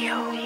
Radio.